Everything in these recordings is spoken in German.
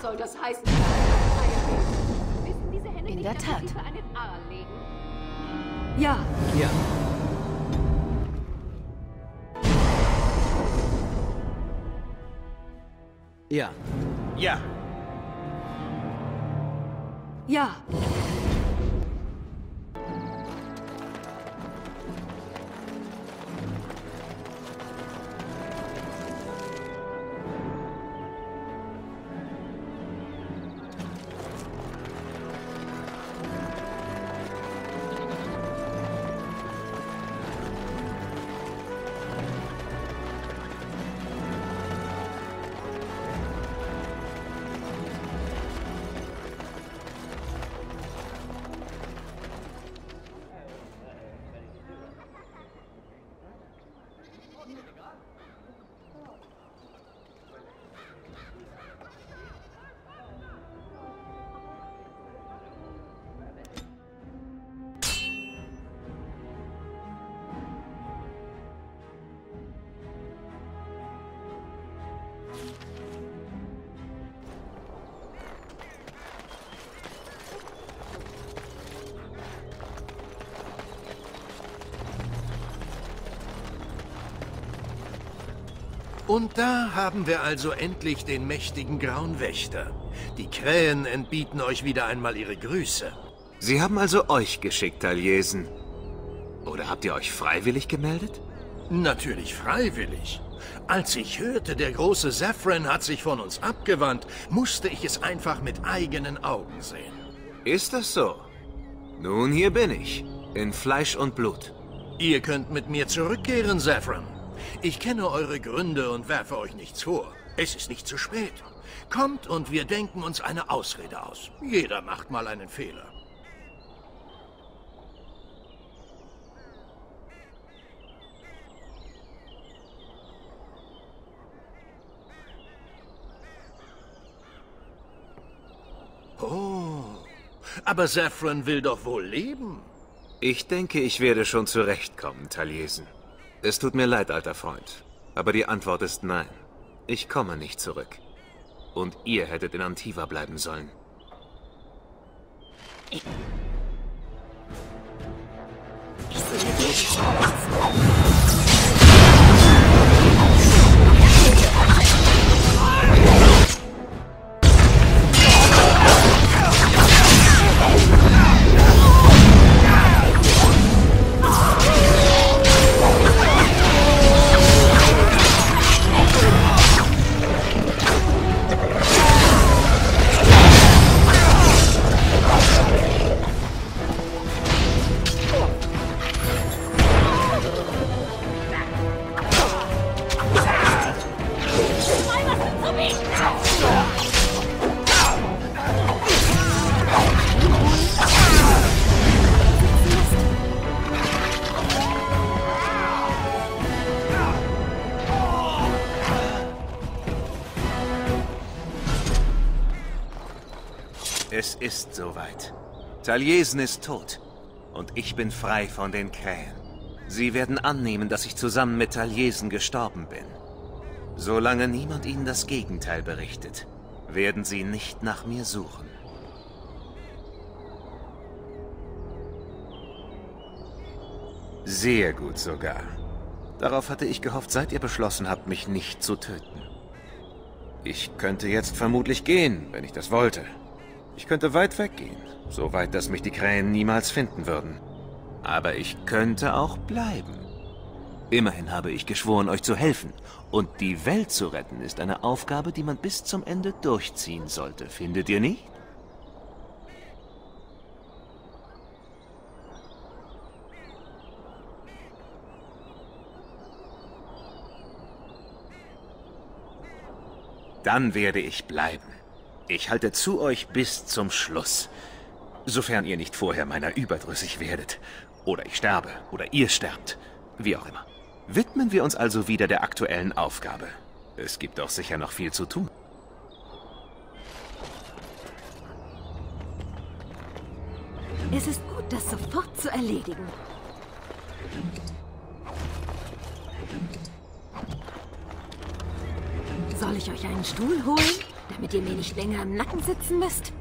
Was soll das heißen? Wissen diese Henne In der Tat. einen Aal legen? Ja, Ja. Ja. Ja. ja. Und da haben wir also endlich den mächtigen Grauen Wächter. Die Krähen entbieten euch wieder einmal ihre Grüße. Sie haben also euch geschickt, Taliesin. Oder habt ihr euch freiwillig gemeldet? Natürlich freiwillig. Als ich hörte, der große Saffron hat sich von uns abgewandt, musste ich es einfach mit eigenen Augen sehen. Ist das so? Nun, hier bin ich. In Fleisch und Blut. Ihr könnt mit mir zurückkehren, Saffron. Ich kenne eure Gründe und werfe euch nichts vor. Es ist nicht zu spät. Kommt und wir denken uns eine Ausrede aus. Jeder macht mal einen Fehler. Oh, aber Saffron will doch wohl leben. Ich denke, ich werde schon zurechtkommen, Taliesin. Es tut mir leid, alter Freund. Aber die Antwort ist nein. Ich komme nicht zurück. Und ihr hättet in Antiva bleiben sollen. Es ist soweit. Taliesin ist tot. Und ich bin frei von den Krähen. Sie werden annehmen, dass ich zusammen mit Taliesin gestorben bin. Solange niemand ihnen das Gegenteil berichtet, werden sie nicht nach mir suchen. Sehr gut sogar. Darauf hatte ich gehofft, seit ihr beschlossen habt, mich nicht zu töten. Ich könnte jetzt vermutlich gehen, wenn ich das wollte. Ich könnte weit weggehen, so weit, dass mich die Krähen niemals finden würden. Aber ich könnte auch bleiben. Immerhin habe ich geschworen, euch zu helfen. Und die Welt zu retten ist eine Aufgabe, die man bis zum Ende durchziehen sollte. Findet ihr nicht? Dann werde ich bleiben. Ich halte zu euch bis zum Schluss. Sofern ihr nicht vorher meiner überdrüssig werdet. Oder ich sterbe. Oder ihr sterbt. Wie auch immer. Widmen wir uns also wieder der aktuellen Aufgabe. Es gibt doch sicher noch viel zu tun. Es ist gut, das sofort zu erledigen. Soll ich euch einen Stuhl holen? Damit ihr mir nicht länger im Nacken sitzen müsst?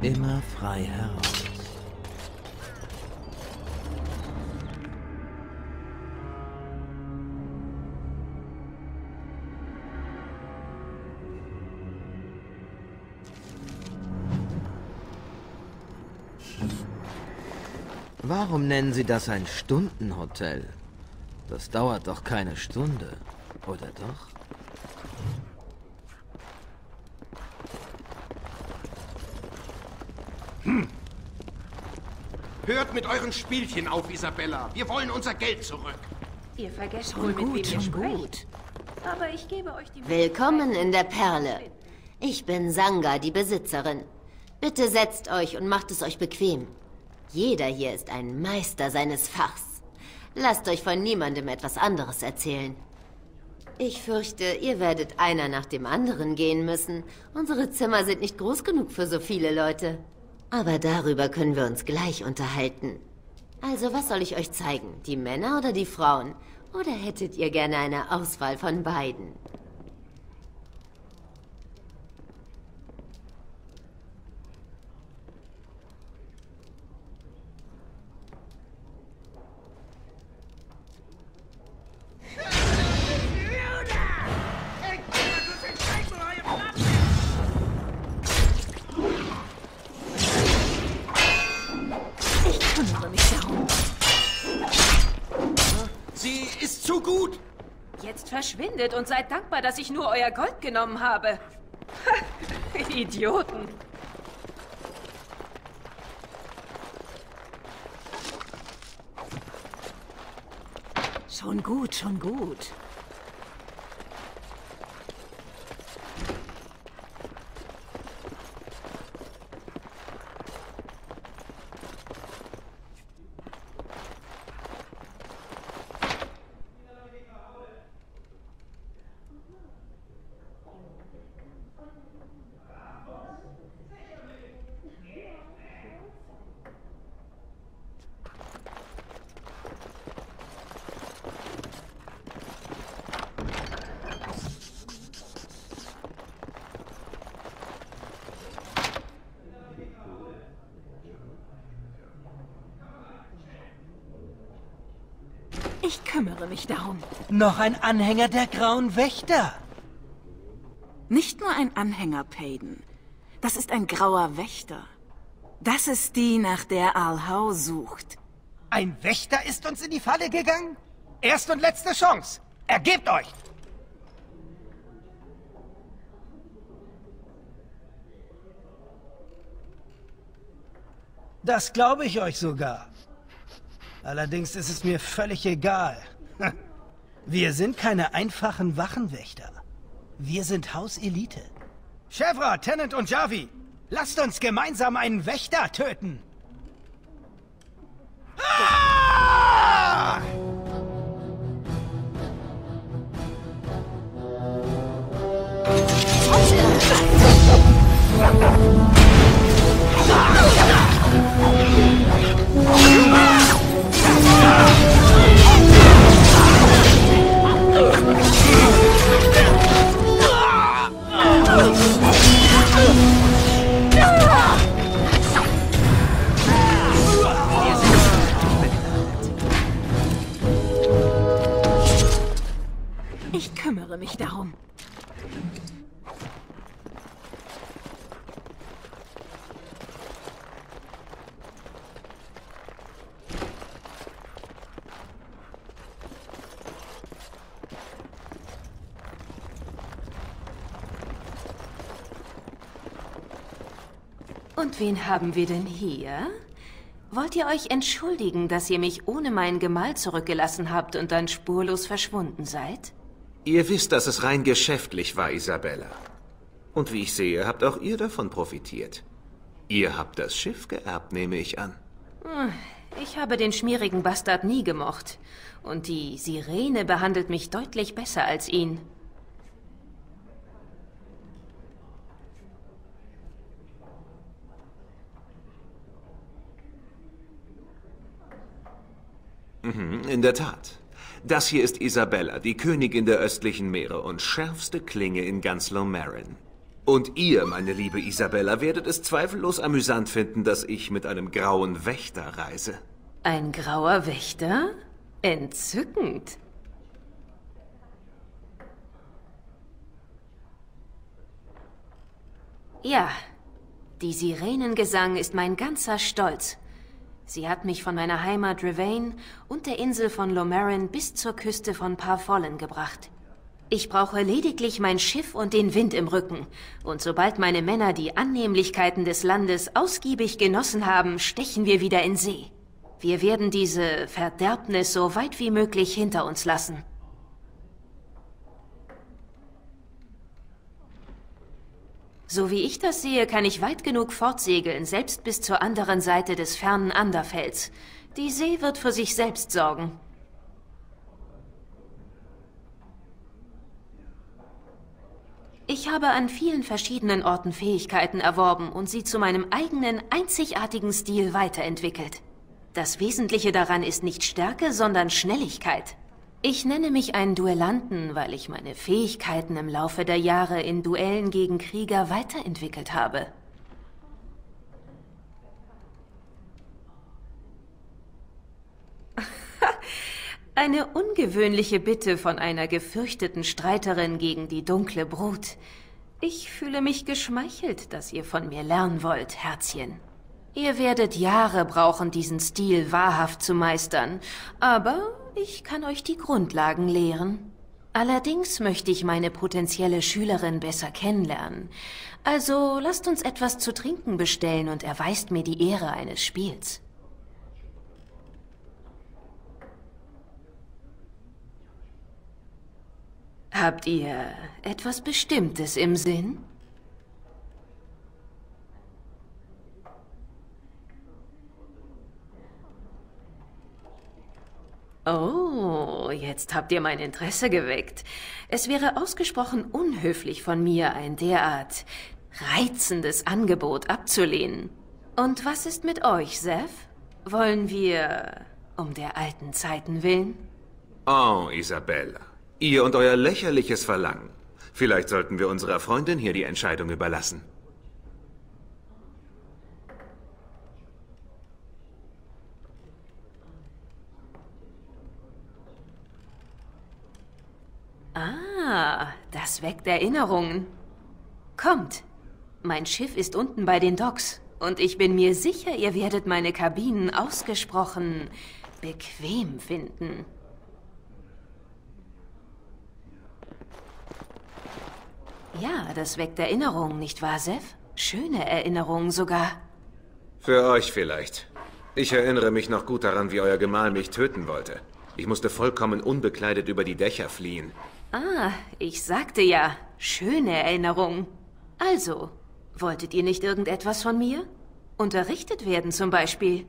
Immer frei heraus. Warum nennen Sie das ein Stundenhotel? Das dauert doch keine Stunde, oder doch? Hört mit euren Spielchen auf, Isabella. Wir wollen unser Geld zurück. Ihr vergesst wohl, mit gut, wem ihr sprecht. gut. Aber ich gebe euch die Willkommen in der Perle. Ich bin Sanga, die Besitzerin. Bitte setzt euch und macht es euch bequem. Jeder hier ist ein Meister seines Fachs. Lasst euch von niemandem etwas anderes erzählen. Ich fürchte, ihr werdet einer nach dem anderen gehen müssen. Unsere Zimmer sind nicht groß genug für so viele Leute. Aber darüber können wir uns gleich unterhalten. Also, was soll ich euch zeigen? Die Männer oder die Frauen? Oder hättet ihr gerne eine Auswahl von beiden? Verschwindet und seid dankbar, dass ich nur euer Gold genommen habe. Idioten. Schon gut, schon gut. Ich kümmere mich darum. Noch ein Anhänger der Grauen Wächter. Nicht nur ein Anhänger, Payden. Das ist ein grauer Wächter. Das ist die, nach der Alhau sucht. Ein Wächter ist uns in die Falle gegangen? Erst und letzte Chance. Ergebt euch! Das glaube ich euch sogar. Allerdings ist es mir völlig egal. Wir sind keine einfachen Wachenwächter. Wir sind Hauselite. Chevra, Tennant und Javi, lasst uns gemeinsam einen Wächter töten. Ah! Ich kümmere mich darum. Wen haben wir denn hier? Wollt ihr euch entschuldigen, dass ihr mich ohne mein Gemahl zurückgelassen habt und dann spurlos verschwunden seid? Ihr wisst, dass es rein geschäftlich war, Isabella. Und wie ich sehe, habt auch ihr davon profitiert. Ihr habt das Schiff geerbt, nehme ich an. Ich habe den schmierigen Bastard nie gemocht. Und die Sirene behandelt mich deutlich besser als ihn. Mhm, in der Tat. Das hier ist Isabella, die Königin der östlichen Meere und schärfste Klinge in ganz Lomarin. Und ihr, meine liebe Isabella, werdet es zweifellos amüsant finden, dass ich mit einem grauen Wächter reise. Ein grauer Wächter? Entzückend. Ja, die Sirenengesang ist mein ganzer Stolz. Sie hat mich von meiner Heimat Rivain und der Insel von Lomarin bis zur Küste von Parfollen gebracht. Ich brauche lediglich mein Schiff und den Wind im Rücken. Und sobald meine Männer die Annehmlichkeiten des Landes ausgiebig genossen haben, stechen wir wieder in See. Wir werden diese Verderbnis so weit wie möglich hinter uns lassen. So wie ich das sehe, kann ich weit genug fortsegeln, selbst bis zur anderen Seite des fernen Anderfels. Die See wird für sich selbst sorgen. Ich habe an vielen verschiedenen Orten Fähigkeiten erworben und sie zu meinem eigenen, einzigartigen Stil weiterentwickelt. Das Wesentliche daran ist nicht Stärke, sondern Schnelligkeit. Ich nenne mich einen Duellanten, weil ich meine Fähigkeiten im Laufe der Jahre in Duellen gegen Krieger weiterentwickelt habe. Eine ungewöhnliche Bitte von einer gefürchteten Streiterin gegen die dunkle Brut. Ich fühle mich geschmeichelt, dass ihr von mir lernen wollt, Herzchen. Ihr werdet Jahre brauchen, diesen Stil wahrhaft zu meistern, aber ich kann euch die Grundlagen lehren. Allerdings möchte ich meine potenzielle Schülerin besser kennenlernen. Also lasst uns etwas zu trinken bestellen und erweist mir die Ehre eines Spiels. Habt ihr etwas Bestimmtes im Sinn? Oh, jetzt habt ihr mein Interesse geweckt. Es wäre ausgesprochen unhöflich von mir, ein derart reizendes Angebot abzulehnen. Und was ist mit euch, Seth? Wollen wir um der alten Zeiten willen? Oh, Isabella. Ihr und euer lächerliches Verlangen. Vielleicht sollten wir unserer Freundin hier die Entscheidung überlassen. Ah, das weckt Erinnerungen. Kommt, mein Schiff ist unten bei den Docks und ich bin mir sicher, ihr werdet meine Kabinen ausgesprochen bequem finden. Ja, das weckt Erinnerungen, nicht wahr, Seth? Schöne Erinnerungen sogar. Für euch vielleicht. Ich erinnere mich noch gut daran, wie euer Gemahl mich töten wollte. Ich musste vollkommen unbekleidet über die Dächer fliehen. Ah, ich sagte ja, schöne Erinnerung. Also, wolltet ihr nicht irgendetwas von mir? Unterrichtet werden zum Beispiel.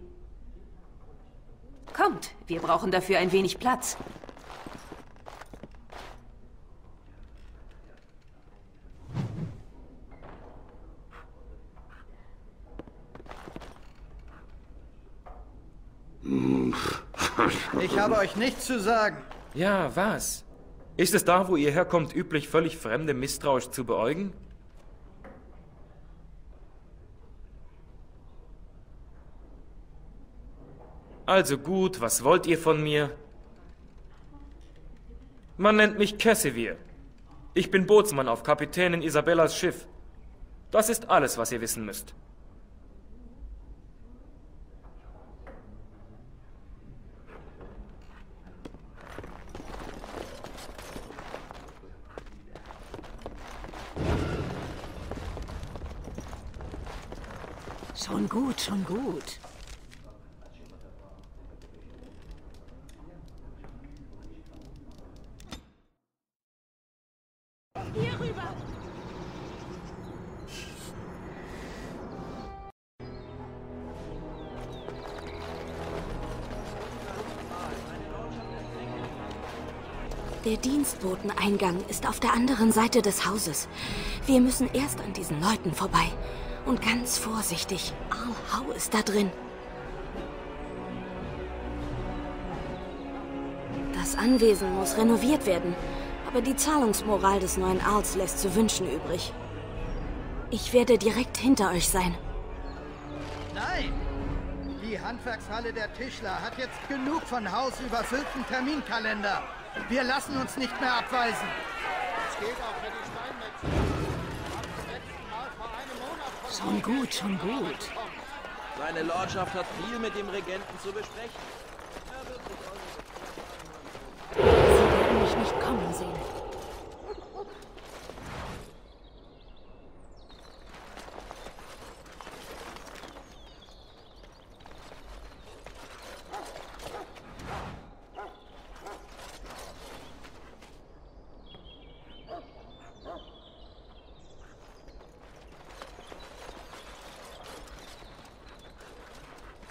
Kommt, wir brauchen dafür ein wenig Platz. Ich habe euch nichts zu sagen. Ja, was? Ist es da, wo ihr herkommt, üblich, völlig Fremde misstrauisch zu beäugen? Also gut, was wollt ihr von mir? Man nennt mich Cassivir. Ich bin Bootsmann auf Kapitänin Isabellas Schiff. Das ist alles, was ihr wissen müsst. Schon gut, schon gut. Hier rüber! Der Dienstboteneingang ist auf der anderen Seite des Hauses. Wir müssen erst an diesen Leuten vorbei. Und ganz vorsichtig, Al Hau ist da drin. Das Anwesen muss renoviert werden, aber die Zahlungsmoral des neuen Arls lässt zu wünschen übrig. Ich werde direkt hinter euch sein. Nein! Die Handwerkshalle der Tischler hat jetzt genug von hausüberfüllten Terminkalender. Wir lassen uns nicht mehr abweisen. Das gilt auch für die Steinmetzen. Schon gut, schon gut. Seine Lordschaft hat viel mit dem Regenten zu besprechen. Sie werden mich nicht kommen sehen.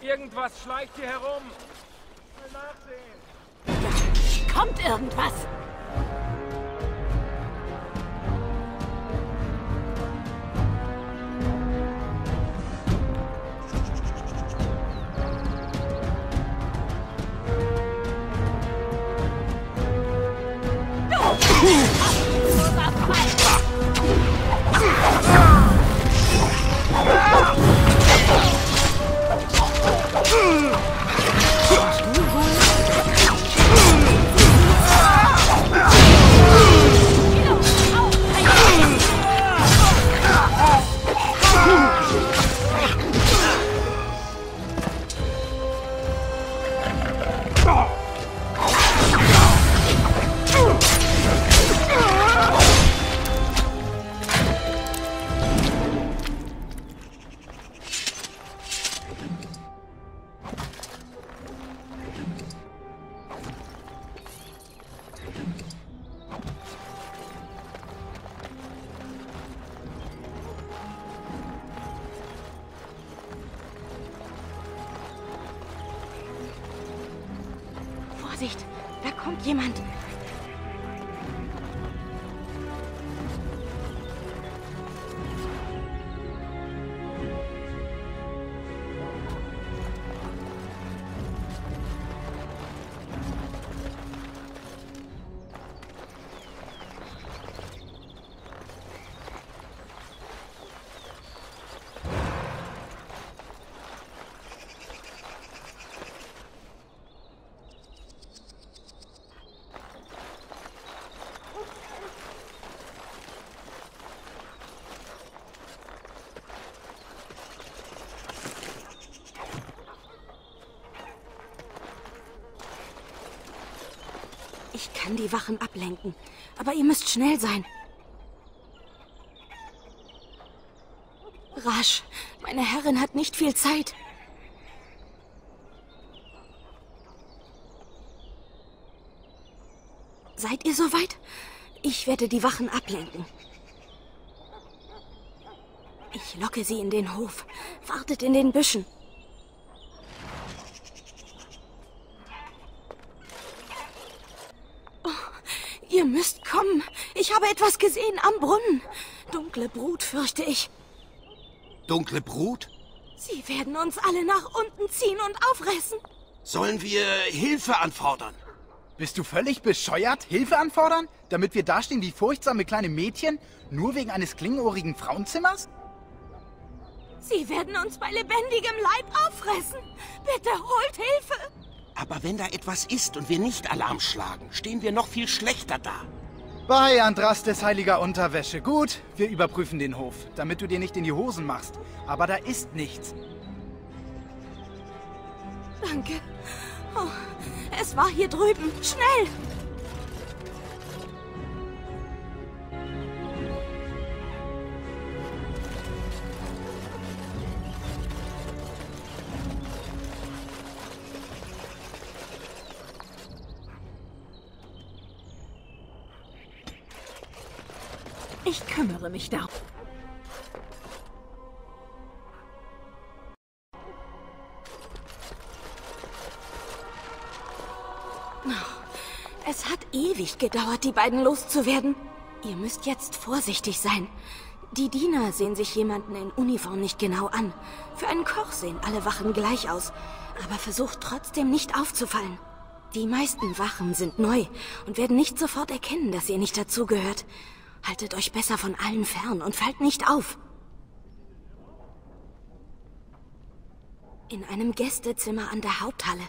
Irgendwas schleicht hier herum. Kommt irgendwas? Vorsicht, da kommt jemand. Kann die Wachen ablenken, aber ihr müsst schnell sein. Rasch, meine Herrin hat nicht viel Zeit. Seid ihr soweit? Ich werde die Wachen ablenken. Ich locke sie in den Hof. Wartet in den Büschen. Oh, ihr müsst kommen. Ich habe etwas gesehen am Brunnen. Dunkle Brut, fürchte ich. Dunkle Brut? Sie werden uns alle nach unten ziehen und auffressen. Sollen wir Hilfe anfordern? Bist du völlig bescheuert? Hilfe anfordern? Damit wir dastehen wie furchtsame kleine Mädchen? Nur wegen eines klingenohrigen Frauenzimmers? Sie werden uns bei lebendigem Leib auffressen. Bitte holt Hilfe. Aber wenn da etwas ist und wir nicht Alarm schlagen, stehen wir noch viel schlechter da. Bei Andrastes heiliger Unterwäsche. Gut, wir überprüfen den Hof, damit du dir nicht in die Hosen machst. Aber da ist nichts. Danke. Oh, es war hier drüben. Schnell! Kümmere mich darum. Es hat ewig gedauert, die beiden loszuwerden. Ihr müsst jetzt vorsichtig sein. Die Diener sehen sich jemanden in Uniform nicht genau an. Für einen Koch sehen alle Wachen gleich aus. Aber versucht trotzdem nicht aufzufallen. Die meisten Wachen sind neu und werden nicht sofort erkennen, dass ihr nicht dazugehört. Haltet euch besser von allen fern und fallt nicht auf. In einem Gästezimmer an der Haupthalle.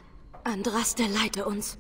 Andraste leite uns.